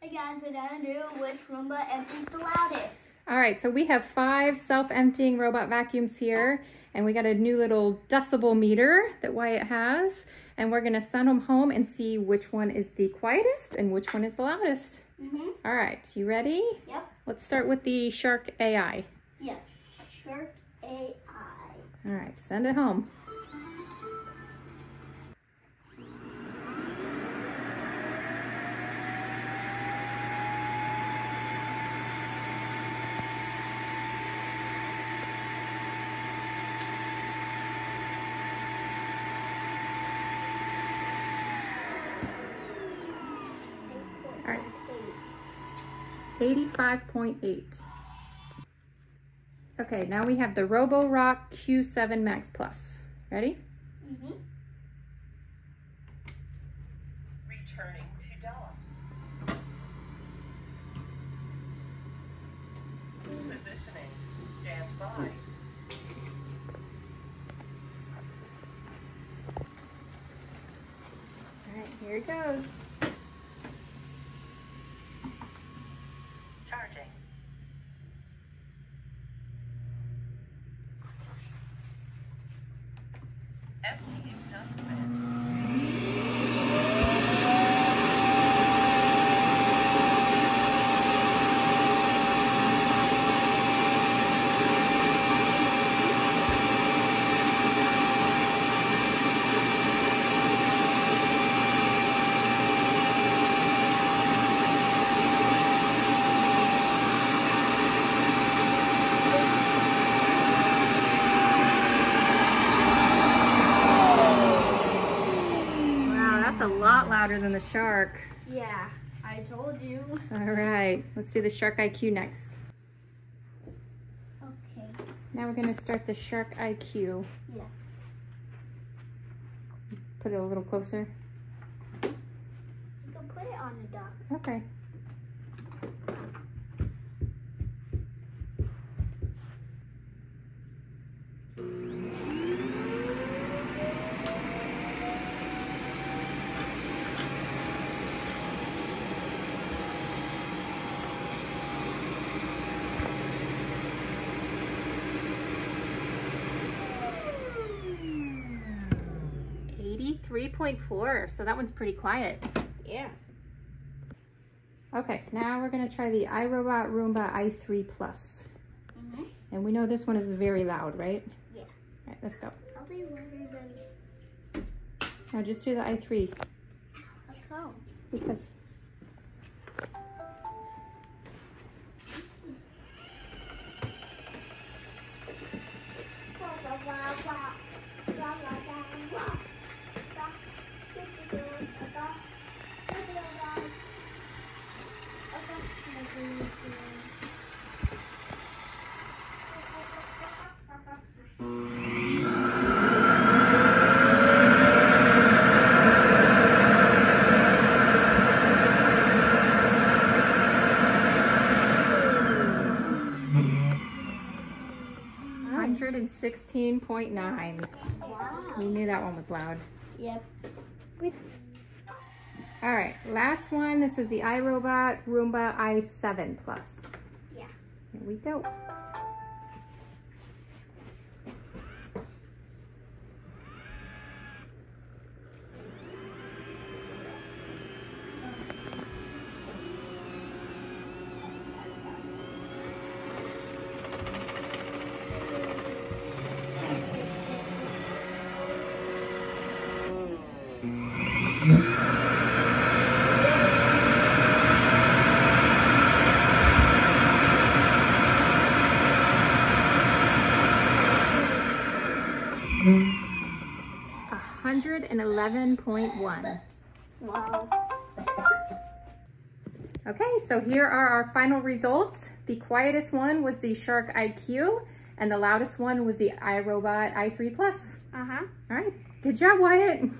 Hey guys, we're gonna do which Roomba empties the loudest. All right, so we have five self-emptying robot vacuums here, and we got a new little decibel meter that Wyatt has, and we're gonna send them home and see which one is the quietest and which one is the loudest. Mm-hmm. All right, you ready? Yep. Let's start with the Shark AI. Yeah. Shark AI. All right, send it home. All right. 85.8. Okay, now we have the Roborock Q7 Max Plus. Ready? Mm-hmm. Returning to dock. Positioning. Stand by. All right, here it goes. Louder than the Shark. Yeah, I told you. All right, let's do the Shark IQ next. Okay. Now we're gonna start the Shark IQ. Yeah. Put it a little closer. You can put it on the dock. Okay. 3.4, so that one's pretty quiet. Yeah. Okay, now we're gonna try the iRobot Roomba i3 Plus. Mm -hmm. And we know this one is very loud, right? Yeah. All right, let's go. I'll be louder than... Now just do the i3. Let's go. Because... Wow. 116.9. Wow. You knew that one was loud. Yep. All right, last one. This is the iRobot Roomba i7 Plus. Yeah. Here we go. 111.1. Wow. Okay, so here are our final results. The quietest one was the Shark IQ, and the loudest one was the iRobot i3 Plus. Uh-huh. All right, good job, Wyatt.